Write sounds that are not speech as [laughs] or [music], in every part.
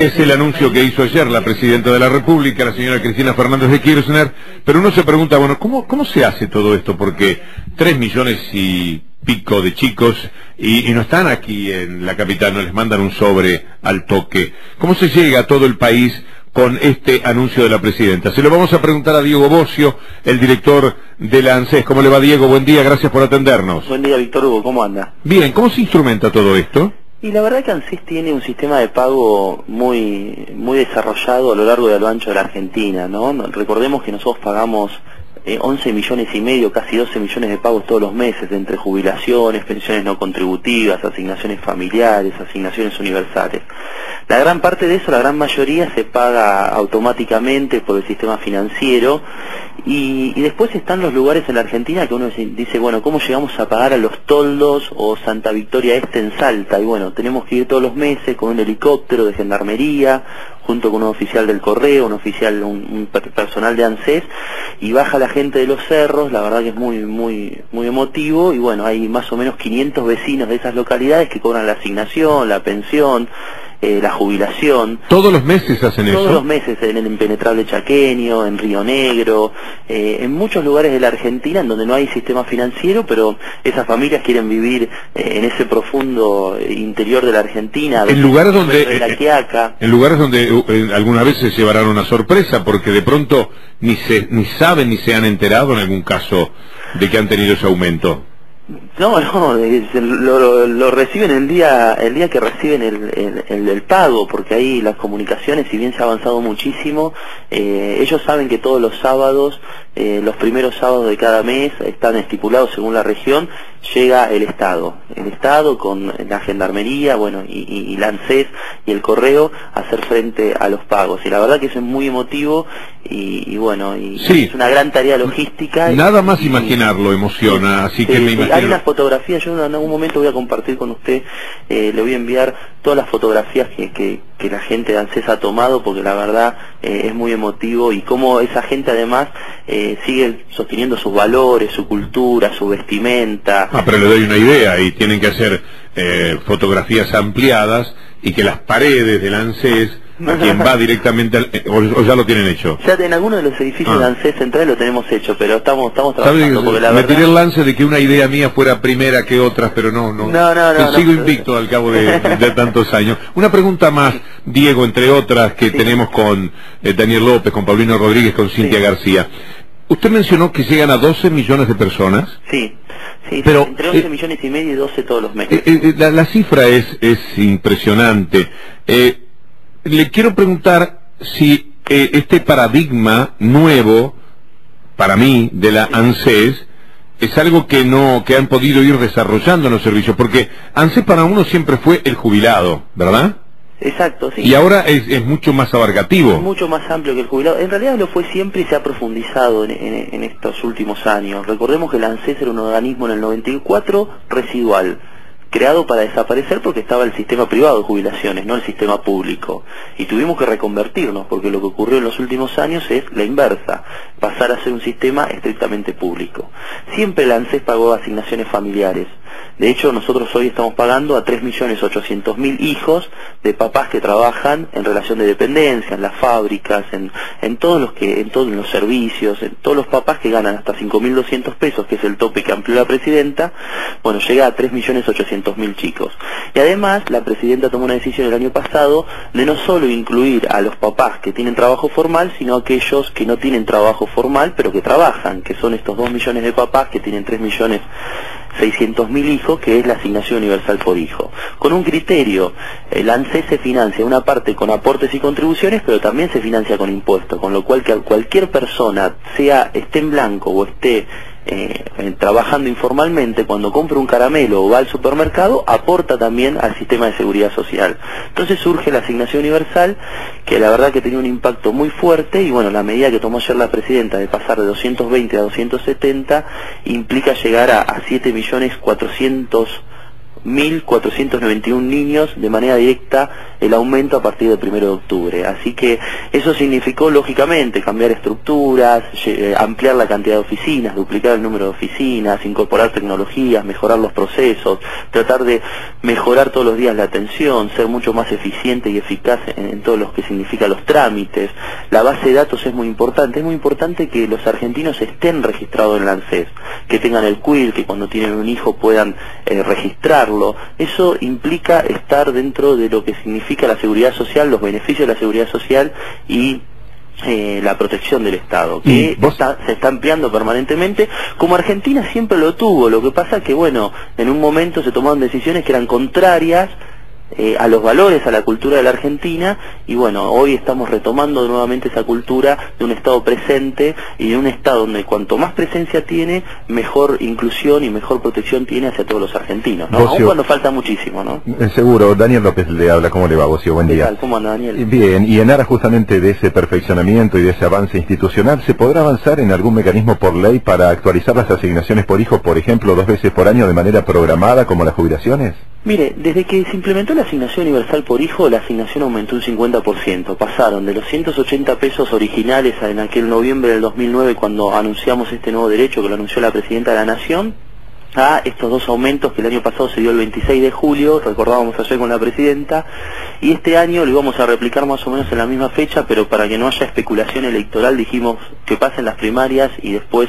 Es el anuncio que hizo ayer la presidenta de la República, la señora Cristina Fernández de Kirchner, pero uno se pregunta, bueno, ¿cómo, cómo se hace todo esto? Porque tres millones y pico de chicos y, y, no están aquí en la capital, no les mandan un sobre al toque. ¿Cómo se llega a todo el país con este anuncio de la presidenta? Se lo vamos a preguntar a Diego Bocio, el director de la ANSES. ¿Cómo le va Diego? Buen día, gracias por atendernos. Buen día, Víctor Hugo, ¿cómo anda? Bien, ¿cómo se instrumenta todo esto? Y la verdad que ANSES tiene un sistema de pago muy muy desarrollado a lo largo y a lo ancho de la Argentina, ¿no? Recordemos que nosotros pagamos eh, 11 millones y medio, casi 12 millones de pagos todos los meses, entre jubilaciones, pensiones no contributivas, asignaciones familiares, asignaciones universales. La gran parte de eso, la gran mayoría, se paga automáticamente por el sistema financiero y, y, después están los lugares en la Argentina que uno dice, bueno, ¿cómo llegamos a pagar a los toldos o Santa Victoria Este en Salta? Y bueno, tenemos que ir todos los meses con un helicóptero de gendarmería, junto con un oficial del correo, un oficial, un, personal de ANSES, y baja la gente de los cerros, la verdad que es muy, muy, muy emotivo, y bueno, hay más o menos 500 vecinos de esas localidades que cobran la asignación, la pensión, eh, la jubilación. ¿Todos los meses hacen eso? Todos los meses en el impenetrable chaqueño, en Río Negro, eh, en muchos lugares de la Argentina en donde no hay sistema financiero, pero esas familias quieren vivir eh, en ese profundo interior de la Argentina. En lugares donde... En, la Quiaca. en lugares donde alguna vez se llevarán una sorpresa porque de pronto ni, se, ni saben ni se han enterado en algún caso de que han tenido ese aumento. No, no, lo, lo, reciben el día el día que reciben el, el, pago, porque ahí las comunicaciones, si bien se ha avanzado muchísimo, eh, ellos saben que todos los sábados, eh, los primeros sábados de cada mes, están estipulados según la región, llega el Estado. El Estado con la Gendarmería, bueno, y, y, y la ANSES y el Correo a hacer frente a los pagos. Y la verdad que eso es muy emotivo y, y bueno, y sí. es una gran tarea logística. Nada más imaginarlo emociona, así que me imagino hay unas fotografías, yo en algún momento voy a compartir con usted, eh, le voy a enviar todas las fotografías que, que, que la gente de ANSES ha tomado, porque la verdad eh, es muy emotivo y cómo esa gente además eh, sigue sosteniendo sus valores, su cultura, su vestimenta. Ah, pero le doy una idea y tienen que hacer eh, fotografías ampliadas y que las paredes del ANSES a quien va directamente al, o, o, ya lo tienen hecho ya en algunos de los edificios ah. de ANSES central lo tenemos hecho pero estamos estamos trabajando porque la me verdad... tiré el lance de que una idea mía fuera primera que otras pero no no no no, no sigo no, invicto al cabo de, [laughs] de, tantos años una pregunta más Diego entre otras que sí. tenemos con eh, Daniel López con Paulino Rodríguez con Cintia sí. García Usted mencionó que llegan a 12 millones de personas. Sí, sí, pero entre 11 eh, millones y medio y 12 todos los meses. Eh, eh, la, la, cifra es, es impresionante. Eh, le quiero preguntar si eh, este paradigma nuevo, para mí, de la ANSES, es algo que no que han podido ir desarrollando en los servicios, porque ANSES para uno siempre fue el jubilado, ¿verdad? Exacto, sí. Y ahora es, es, mucho más abarcativo. Es mucho más amplio que el jubilado. En realidad lo fue siempre y se ha profundizado en, en, en estos últimos años. Recordemos que el ANSES era un organismo en el 94 residual creado para desaparecer porque estaba el sistema privado de jubilaciones, no el sistema público. Y tuvimos que reconvertirnos porque lo que ocurrió en los últimos años es la inversa, pasar a ser un sistema estrictamente público. Siempre el ANSES pagó asignaciones familiares. De hecho, nosotros hoy estamos pagando a 3.800.000 hijos de papás que trabajan en relación de dependencia, en las fábricas, en, en todos los que, en todos los servicios, en todos los papás que ganan hasta 5.200 pesos, que es el tope que amplió la presidenta, bueno, llega a 3.800.000 chicos. Y además, la presidenta tomó una decisión el año pasado de no solo incluir a los papás que tienen trabajo formal, sino a aquellos que no tienen trabajo formal, pero que trabajan, que son estos 2 millones de papás que tienen 3 millones 600.000 hijos, que es la asignación universal por hijo. Con un criterio, el ANSES se financia una parte con aportes y contribuciones, pero también se financia con impuestos, con lo cual que cualquier persona, sea esté en blanco o esté eh, trabajando informalmente, cuando compra un caramelo o va al supermercado, aporta también al sistema de seguridad social. Entonces surge la asignación universal, que la verdad que tenía un impacto muy fuerte, y bueno, la medida que tomó ayer la presidenta de pasar de 220 a 270 implica llegar a, a 7 millones 400 1.491 niños de manera directa el aumento a partir del primero de octubre. Así que eso significó, lógicamente, cambiar estructuras, eh, ampliar la cantidad de oficinas, duplicar el número de oficinas, incorporar tecnologías, mejorar los procesos, tratar de mejorar todos los días la atención, ser mucho más eficiente y eficaz en, en todo lo que significa los trámites. La base de datos es muy importante. Es muy importante que los argentinos estén registrados en la ANSES, que tengan el CUIL, que cuando tienen un hijo puedan eh, registrarlo. Eso implica estar dentro de lo que significa la seguridad social, los beneficios de la seguridad social y eh, la protección del Estado, que está, se está ampliando permanentemente, como Argentina siempre lo tuvo, lo que pasa que, bueno, en un momento se tomaron decisiones que eran contrarias eh, a los valores, a la cultura de la Argentina y bueno, hoy estamos retomando nuevamente esa cultura de un Estado presente y de un Estado donde cuanto más presencia tiene, mejor inclusión y mejor protección tiene hacia todos los argentinos, ¿no? Aún cuando falta muchísimo, ¿no? Eh, seguro, Daniel López le habla, ¿cómo le va, Bocio? Buen día. ¿Cómo anda, Daniel? Bien, y en aras justamente de ese perfeccionamiento y de ese avance institucional, ¿se podrá avanzar en algún mecanismo por ley para actualizar las asignaciones por hijo, por ejemplo, dos veces por año de manera programada como las jubilaciones? Mire, desde que se implementó la asignación universal por hijo, la asignación aumentó un 50%. Pasaron de los 180 pesos originales en aquel noviembre del 2009 cuando anunciamos este nuevo derecho que lo anunció la Presidenta de la Nación, a estos dos aumentos que el año pasado se dio el 26 de julio, recordábamos ayer con la Presidenta, y este año lo íbamos a replicar más o menos en la misma fecha, pero para que no haya especulación electoral dijimos que pasen las primarias y después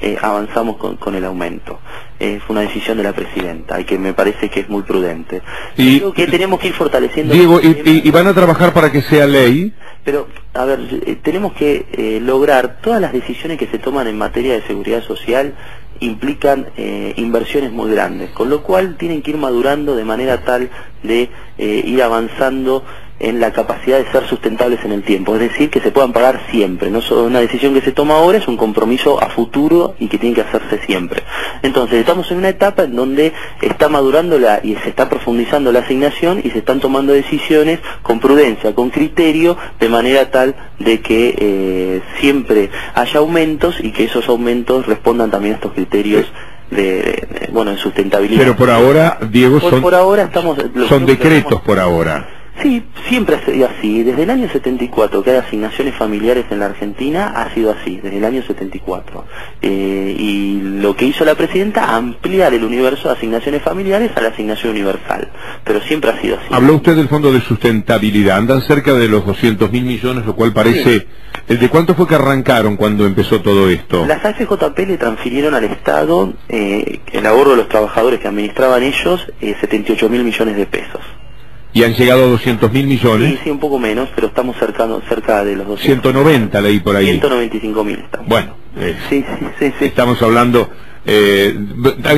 eh, avanzamos con, el aumento. Eh, fue una decisión de la Presidenta y que me parece que es muy prudente. Y, Creo que tenemos que ir fortaleciendo... Diego, y, van a trabajar para que sea ley? Pero, a ver, eh, tenemos que lograr todas las decisiones que se toman en materia de seguridad social implican eh, inversiones muy grandes, con lo cual tienen que ir madurando de manera tal de eh, ir avanzando en la capacidad de ser sustentables en el tiempo, es decir, que se puedan pagar siempre, no solo una decisión que se toma ahora, es un compromiso a futuro y que tiene que hacerse siempre. Entonces, estamos en una etapa en donde está madurando la, y se está profundizando la asignación y se están tomando decisiones con prudencia, con criterio, de manera tal de que eh, siempre haya aumentos y que esos aumentos respondan también a estos criterios de, bueno, de sustentabilidad. Pero por ahora, Diego, son, por ahora estamos, son decretos por ahora. Sí, siempre ha sido así. Desde el año 74 que hay asignaciones familiares en la Argentina ha sido así, desde el año 74. Eh, y lo que hizo la presidenta, ampliar el universo de asignaciones familiares a la asignación universal. Pero siempre ha sido así. Habló usted del Fondo de Sustentabilidad. Andan cerca de los 200 mil millones, lo cual parece... ¿El ¿De cuánto fue que arrancaron cuando empezó todo esto? Las AFJP le transfirieron al Estado eh, el ahorro de los trabajadores que administraban ellos, eh, 78 mil millones de pesos. ¿Y han llegado a 200 mil millones? Sí, sí, un poco menos, pero estamos cercano, cerca de los 200. 190 leí por ahí. 195 mil estamos. Bueno, eh, sí, sí, sí, estamos hablando, eh,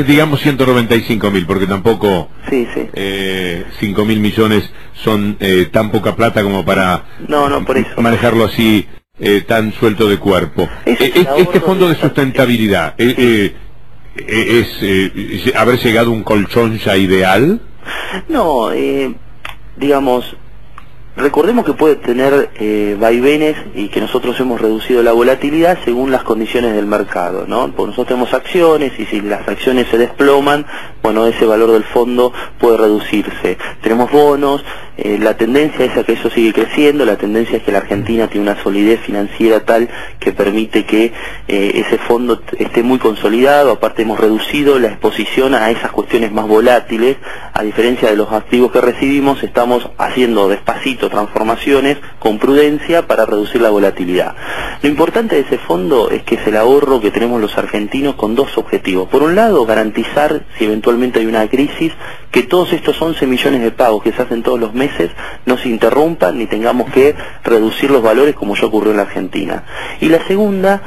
digamos 195 mil, porque tampoco sí, sí. Eh, 5 mil millones son eh, tan poca plata como para no, no, por eso. manejarlo así eh, tan suelto de cuerpo. Eh, este fondo de sustentabilidad, ¿es haber llegado a un colchón ya ideal? No, eh, digamos, recordemos que puede tener eh, vaivenes y que nosotros hemos reducido la volatilidad según las condiciones del mercado, ¿no? Porque nosotros tenemos acciones y si las acciones se desploman, bueno, ese valor del fondo puede reducirse. Tenemos bonos, eh, la tendencia es a que eso sigue creciendo, la tendencia es que la Argentina tiene una solidez financiera tal que permite que eh, ese fondo esté muy consolidado, aparte hemos reducido la exposición a esas cuestiones más volátiles, a diferencia de los activos que recibimos, estamos haciendo despacito transformaciones con prudencia para reducir la volatilidad. Lo importante de ese fondo es que es el ahorro que tenemos los argentinos con dos objetivos. Por un lado, garantizar, si eventualmente hay una crisis, que todos estos 11 millones de pagos que se hacen todos los meses no se interrumpan ni tengamos que reducir los valores como ya ocurrió en la Argentina. Y la segunda,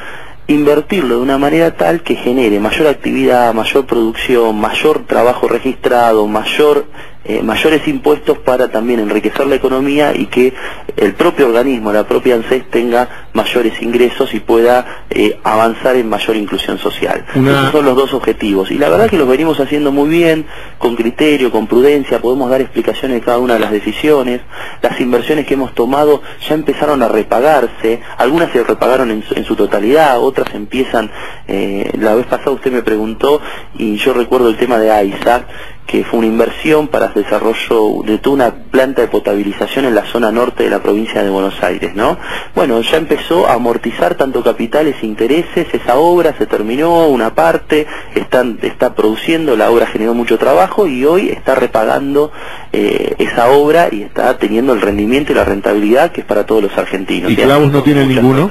invertirlo de una manera tal que genere mayor actividad, mayor producción, mayor trabajo registrado, mayor eh, mayores impuestos para también enriquecer la economía y que el propio organismo, la propia ANSES tenga mayores ingresos y pueda eh, avanzar en mayor inclusión social. Esos son los dos objetivos. Y la verdad que los venimos haciendo muy bien, con criterio, con prudencia, podemos dar explicaciones de cada una de las decisiones. Las inversiones que hemos tomado ya empezaron a repagarse, algunas se repagaron en su, en su totalidad, otras empiezan, eh, la vez pasada usted me preguntó y yo recuerdo el tema de AISA, que fue una inversión para el desarrollo de toda una planta de potabilización en la zona norte de la provincia de Buenos Aires, ¿no? Bueno, ya empezó a amortizar tanto capitales e intereses, esa obra se terminó, una parte, están, está produciendo, la obra generó mucho trabajo y hoy está repagando eh, esa obra y está teniendo el rendimiento y la rentabilidad que es para todos los argentinos. ¿Y clavos no tienen ninguno?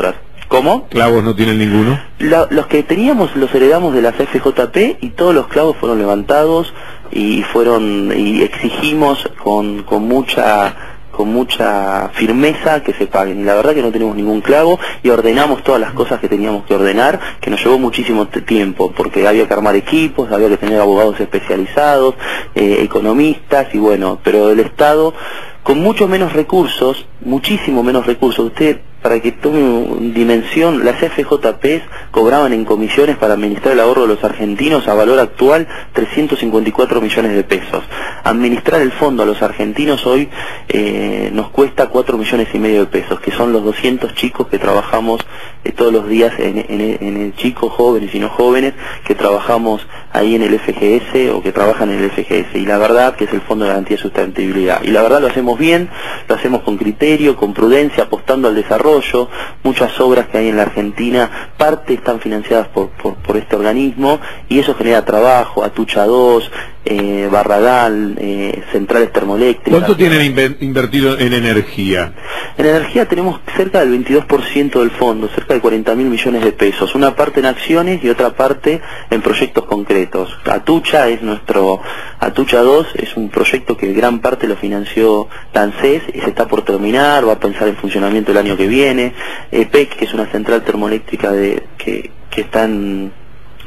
¿Cómo? ¿Clavos no tienen ninguno? los que teníamos los heredamos de la FJP y todos los clavos fueron levantados y fueron y exigimos con, con mucha con mucha firmeza que se paguen. Y la verdad que no tenemos ningún clavo y ordenamos todas las cosas que teníamos que ordenar, que nos llevó muchísimo tiempo, porque había que armar equipos, había que tener abogados especializados, eh, economistas y bueno, pero el Estado con mucho menos recursos, muchísimo menos recursos. Usted para que tome dimensión, las FJPs cobraban en comisiones para administrar el ahorro de los argentinos a valor actual 354 millones de pesos. Administrar el fondo a los argentinos hoy eh, nos cuesta 4 millones y medio de pesos, que son los 200 chicos que trabajamos eh, todos los días en, el chicos jóvenes y no jóvenes que trabajamos ahí en el FGS o que trabajan en el FGS. Y la verdad que es el Fondo de Garantía de Sustentabilidad. Y la verdad lo hacemos bien, lo hacemos con criterio, con prudencia, apostando al desarrollo muchas obras que hay en la Argentina, parte están financiadas por, por, este organismo y eso genera trabajo, Atucha 2, eh, Barradal, eh, centrales termoeléctricas. ¿Cuánto tienen invertido en energía? En energía tenemos cerca del 22% del fondo, cerca de 40 mil millones de pesos, una parte en acciones y otra parte en proyectos concretos. Atucha es nuestro, Atucha 2 es un proyecto que gran parte lo financió TANCES y se está por terminar, va a pensar en funcionamiento el año que viene. EPEC, que es una central termoeléctrica de, que, que está en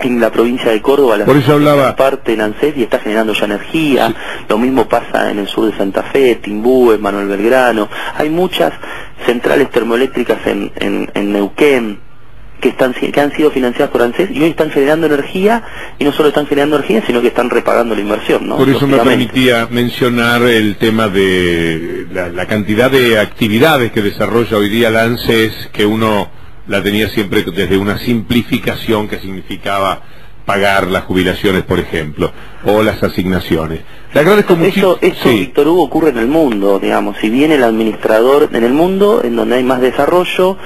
en la provincia de Córdoba, la Por eso hablaba... parte en ANSES y está generando ya energía, lo mismo pasa en el sur de Santa Fe, Timbú, Manuel Belgrano, hay muchas centrales termoeléctricas en, en, Neuquén, que, están, que han sido financiadas por ANSES y hoy están generando energía y no solo están generando energía sino que están repagando la inversión. ¿no? Por eso me permitía mencionar el tema de la, la, cantidad de actividades que desarrolla hoy día la ANSES que uno la tenía siempre desde una simplificación que significaba pagar las jubilaciones, por ejemplo, o las asignaciones. Le agradezco mucho. Esto, Víctor Hugo, ocurre en el mundo, digamos. Si viene el administrador en el mundo, en donde hay más desarrollo,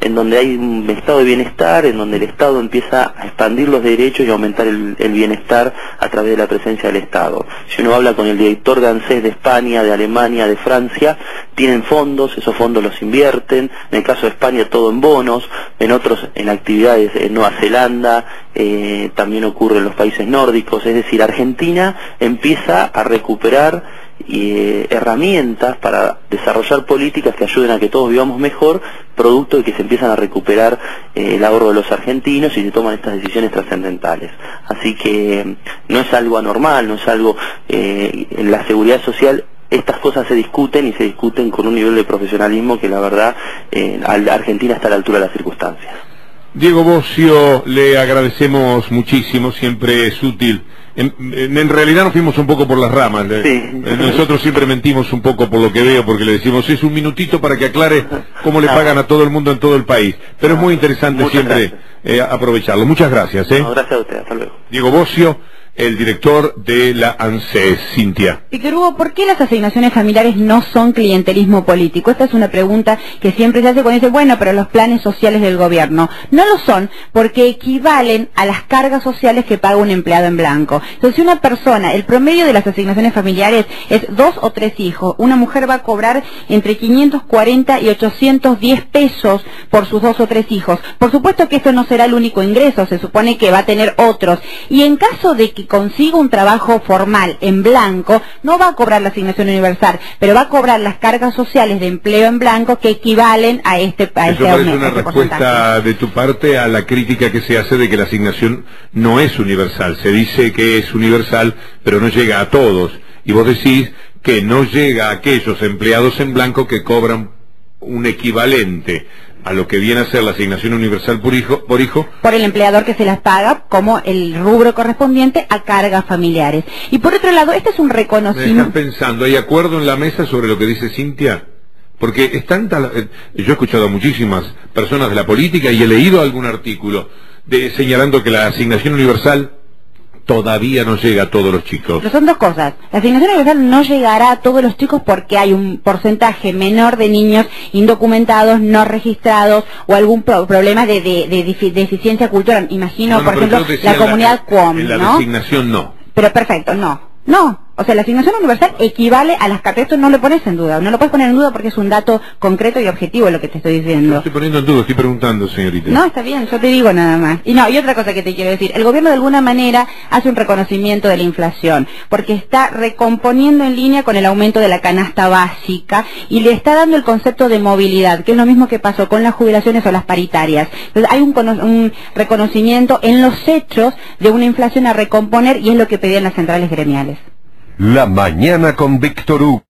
en donde hay un estado de bienestar, en donde el Estado empieza a expandir los derechos y aumentar el, bienestar a través de la presencia del Estado. Si uno habla con el director de ANSES de España, de Alemania, de Francia, tienen fondos, esos fondos los invierten, en el caso de España todo en bonos, en otros en actividades en Nueva Zelanda, eh, también ocurre en los países nórdicos, es decir, Argentina empieza a recuperar eh, herramientas para desarrollar políticas que ayuden a que todos vivamos mejor, producto de que se empiezan a recuperar eh, el ahorro de los argentinos y se toman estas decisiones trascendentales. Así que mm, no es algo anormal, no es algo eh, en la seguridad social estas cosas se discuten y se discuten con un nivel de profesionalismo que la verdad Argentina está a la altura de las circunstancias. Diego Bocio, le agradecemos muchísimo, siempre es útil en, realidad nos fuimos un poco por las ramas. Eh, nosotros siempre mentimos un poco por lo que veo, porque le decimos, es un minutito para que aclare cómo le pagan a todo el mundo en todo el país. Pero es muy interesante siempre eh, aprovecharlo. Muchas gracias. ¿eh? gracias a usted, hasta luego. Diego Bocio el director de la ANSES, Cintia. Víctor Hugo, ¿por qué las asignaciones familiares no son clientelismo político? Esta es una pregunta que siempre se hace cuando dice, bueno, pero los planes sociales del gobierno. No lo son porque equivalen a las cargas sociales que paga un empleado en blanco. Entonces, si una persona, el promedio de las asignaciones familiares es dos o tres hijos, una mujer va a cobrar entre 540 y 810 pesos por sus dos o tres hijos. Por supuesto que esto no será el único ingreso, se supone que va a tener otros. Y en caso de que consiga un trabajo formal en blanco, no va a cobrar la asignación universal, pero va a cobrar las cargas sociales de empleo en blanco que equivalen a este a Eso parece una respuesta de tu parte a la crítica que se hace de que la asignación no es universal. Se dice que es universal, pero no llega a todos. Y vos decís que no llega a aquellos empleados en blanco que cobran un equivalente a lo que viene a ser la asignación universal por hijo, por hijo. Por el empleador que se las paga como el rubro correspondiente a cargas familiares. Y por otro lado, este es un reconocimiento. Me pensando, ¿hay acuerdo en la mesa sobre lo que dice Cintia? Porque están eh, yo he escuchado a muchísimas personas de la política y he leído algún artículo de, señalando que la asignación universal todavía no llega a todos los chicos. Pero son dos cosas. La asignación universal no llegará a todos los chicos porque hay un porcentaje menor de niños indocumentados, no registrados o algún pro- problema de, de, de deficiencia cultural. Imagino, No, no, por ejemplo, la comunidad QOM, En la ¿no? designación no. Pero perfecto, no. No. O sea, la asignación universal equivale a las cartas. Esto no lo pones en duda. No lo puedes poner en duda porque es un dato concreto y objetivo lo que te estoy No diciendo. estoy poniendo en duda, estoy preguntando, señorita. No, está bien, yo te digo nada más. Y no, y otra cosa que te quiero decir, el gobierno de alguna manera hace un reconocimiento de la inflación, porque está recomponiendo en línea con el aumento de la canasta básica y le está dando el concepto de movilidad, que es lo mismo que pasó con las jubilaciones o las paritarias. Entonces hay un, un reconocimiento en los hechos de una inflación a recomponer y es lo que pedían las centrales gremiales. La mañana con Víctor Hugo.